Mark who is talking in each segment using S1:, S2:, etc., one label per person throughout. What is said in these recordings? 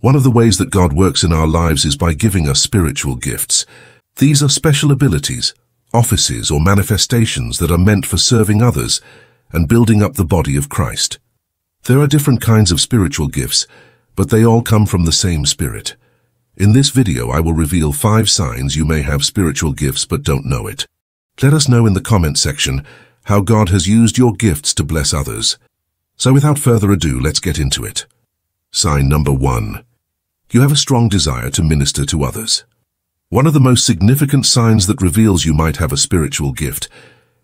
S1: One of the ways that God works in our lives is by giving us spiritual gifts. These are special abilities, offices or manifestations that are meant for serving others and building up the body of Christ. There are different kinds of spiritual gifts, but they all come from the same Spirit. In this video I will reveal five signs you may have spiritual gifts but don't know it. Let us know in the comment section how God has used your gifts to bless others. So without further ado, let's get into it. Sign number one. You have a strong desire to minister to others. One of the most significant signs that reveals you might have a spiritual gift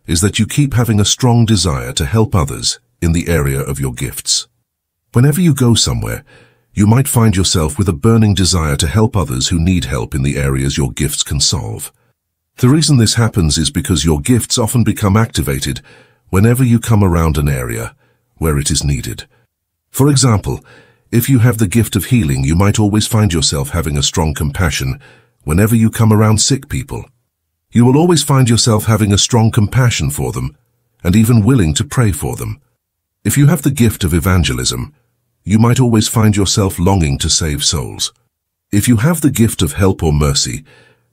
S1: is that you keep having a strong desire to help others in the area of your gifts. Whenever you go somewhere, you might find yourself with a burning desire to help others who need help in the areas your gifts can solve. The reason this happens is because your gifts often become activated whenever you come around an area where it is needed. For example, if you have the gift of healing, you might always find yourself having a strong compassion whenever you come around sick people. You will always find yourself having a strong compassion for them and even willing to pray for them. If you have the gift of evangelism, you might always find yourself longing to save souls. If you have the gift of help or mercy,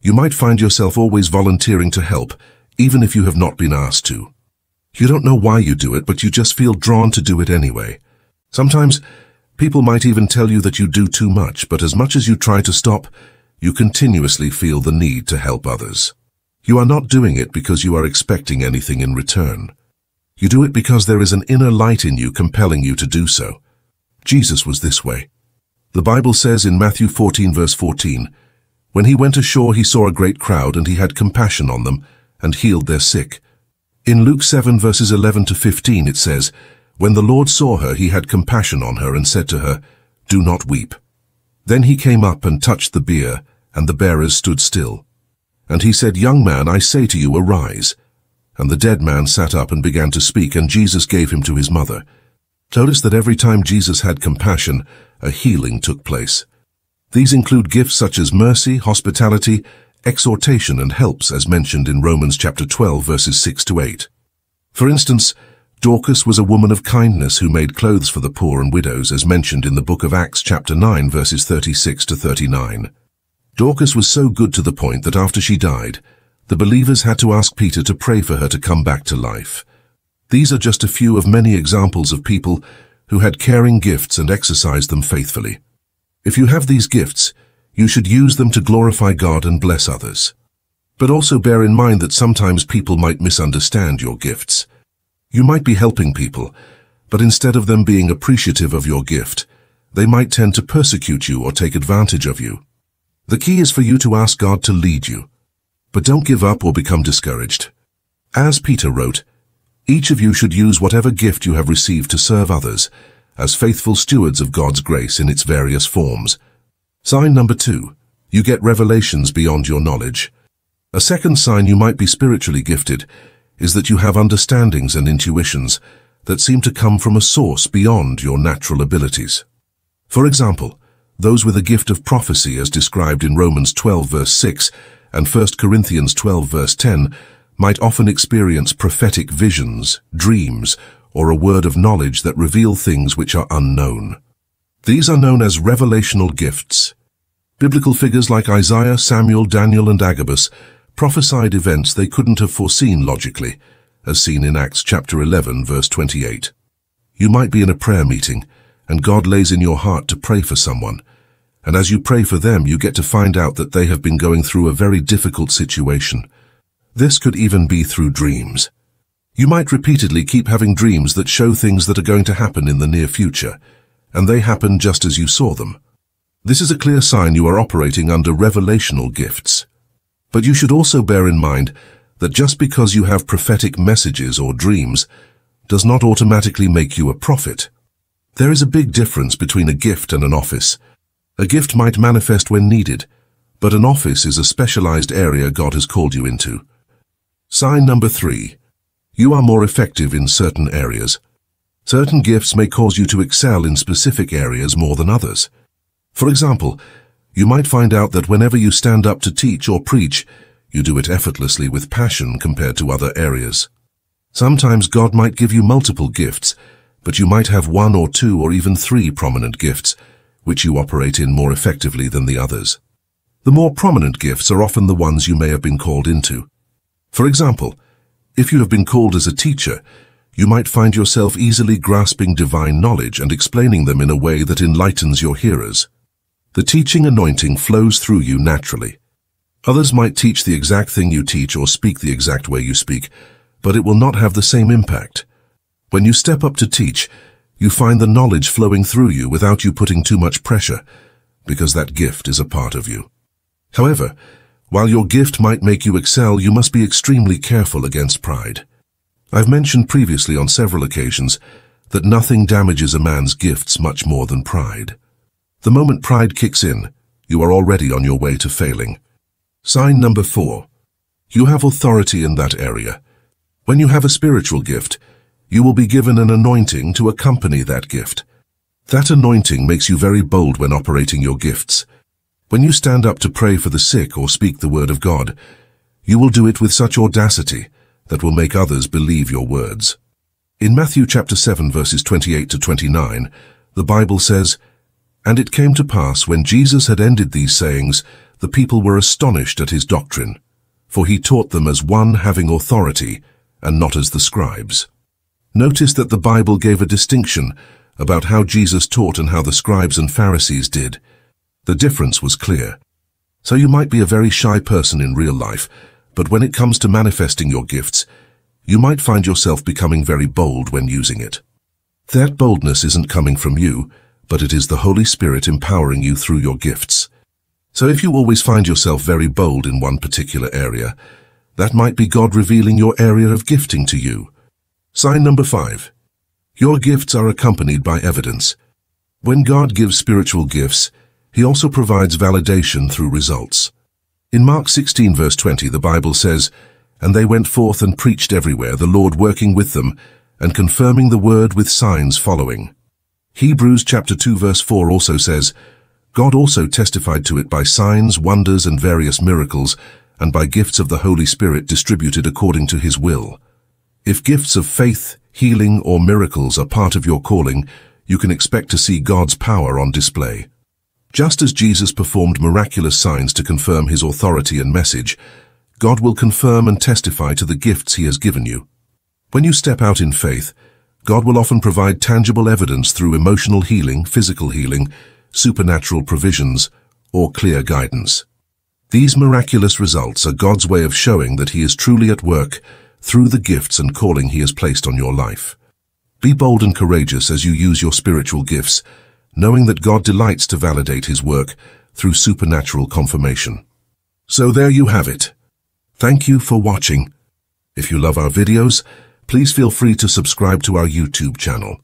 S1: you might find yourself always volunteering to help, even if you have not been asked to. You don't know why you do it, but you just feel drawn to do it anyway. Sometimes, people might even tell you that you do too much, but as much as you try to stop, you continuously feel the need to help others. You are not doing it because you are expecting anything in return. You do it because there is an inner light in you compelling you to do so. Jesus was this way. The Bible says in Matthew 14 verse 14, When he went ashore he saw a great crowd and he had compassion on them and healed their sick. In Luke 7 verses 11 to 15 it says, When the Lord saw her he had compassion on her and said to her, Do not weep. Then he came up and touched the bier, and the bearers stood still. And he said, Young man, I say to you, arise. And the dead man sat up and began to speak, and Jesus gave him to his mother. Notice that every time Jesus had compassion, a healing took place. These include gifts such as mercy, hospitality, exhortation, and helps as mentioned in Romans chapter 12 verses 6 to 8. For instance, Dorcas was a woman of kindness who made clothes for the poor and widows as mentioned in the book of Acts chapter 9 verses 36 to 39. Dorcas was so good to the point that after she died, the believers had to ask Peter to pray for her to come back to life. These are just a few of many examples of people who had caring gifts and exercised them faithfully. If you have these gifts, you should use them to glorify God and bless others. But also bear in mind that sometimes people might misunderstand your gifts. You might be helping people, but instead of them being appreciative of your gift, they might tend to persecute you or take advantage of you. The key is for you to ask God to lead you. But don't give up or become discouraged. As Peter wrote, each of you should use whatever gift you have received to serve others as faithful stewards of God's grace in its various forms. Sign number two, you get revelations beyond your knowledge. A second sign you might be spiritually gifted is that you have understandings and intuitions that seem to come from a source beyond your natural abilities. For example, those with a gift of prophecy as described in Romans 12 verse 6 and 1 Corinthians 12 verse 10 might often experience prophetic visions, dreams, or a word of knowledge that reveal things which are unknown. These are known as revelational gifts. Biblical figures like Isaiah, Samuel, Daniel, and Agabus prophesied events they couldn't have foreseen logically, as seen in Acts chapter 11, verse 28. You might be in a prayer meeting, and God lays in your heart to pray for someone, and as you pray for them, you get to find out that they have been going through a very difficult situation. This could even be through dreams. You might repeatedly keep having dreams that show things that are going to happen in the near future, and they happen just as you saw them. This is a clear sign you are operating under revelational gifts. But you should also bear in mind that just because you have prophetic messages or dreams does not automatically make you a prophet. There is a big difference between a gift and an office, a gift might manifest when needed, but an office is a specialized area God has called you into. Sign number three. You are more effective in certain areas. Certain gifts may cause you to excel in specific areas more than others. For example, you might find out that whenever you stand up to teach or preach, you do it effortlessly with passion compared to other areas. Sometimes God might give you multiple gifts, but you might have one or two or even three prominent gifts, which you operate in more effectively than the others. The more prominent gifts are often the ones you may have been called into. For example, if you have been called as a teacher, you might find yourself easily grasping divine knowledge and explaining them in a way that enlightens your hearers. The teaching anointing flows through you naturally. Others might teach the exact thing you teach or speak the exact way you speak, but it will not have the same impact. When you step up to teach, you find the knowledge flowing through you without you putting too much pressure, because that gift is a part of you. However, while your gift might make you excel, you must be extremely careful against pride. I've mentioned previously on several occasions that nothing damages a man's gifts much more than pride. The moment pride kicks in, you are already on your way to failing. Sign number four. You have authority in that area. When you have a spiritual gift, you will be given an anointing to accompany that gift. That anointing makes you very bold when operating your gifts. When you stand up to pray for the sick or speak the word of God, you will do it with such audacity that will make others believe your words. In Matthew chapter 7 verses 28 to 29, the Bible says, And it came to pass when Jesus had ended these sayings, the people were astonished at his doctrine, for he taught them as one having authority, and not as the scribes. Notice that the Bible gave a distinction about how Jesus taught and how the scribes and Pharisees did. The difference was clear. So you might be a very shy person in real life, but when it comes to manifesting your gifts, you might find yourself becoming very bold when using it. That boldness isn't coming from you, but it is the Holy Spirit empowering you through your gifts. So if you always find yourself very bold in one particular area, that might be God revealing your area of gifting to you. Sign number five. Your gifts are accompanied by evidence. When God gives spiritual gifts, he also provides validation through results. In Mark 16 verse 20, the Bible says, And they went forth and preached everywhere, the Lord working with them, and confirming the word with signs following. Hebrews chapter 2 verse 4 also says, God also testified to it by signs, wonders, and various miracles, and by gifts of the Holy Spirit distributed according to his will. If gifts of faith, healing, or miracles are part of your calling, you can expect to see God's power on display. Just as Jesus performed miraculous signs to confirm his authority and message, God will confirm and testify to the gifts he has given you. When you step out in faith, God will often provide tangible evidence through emotional healing, physical healing, supernatural provisions, or clear guidance. These miraculous results are God's way of showing that he is truly at work through the gifts and calling he has placed on your life. Be bold and courageous as you use your spiritual gifts knowing that God delights to validate his work through supernatural confirmation. So there you have it. Thank you for watching. If you love our videos, please feel free to subscribe to our YouTube channel.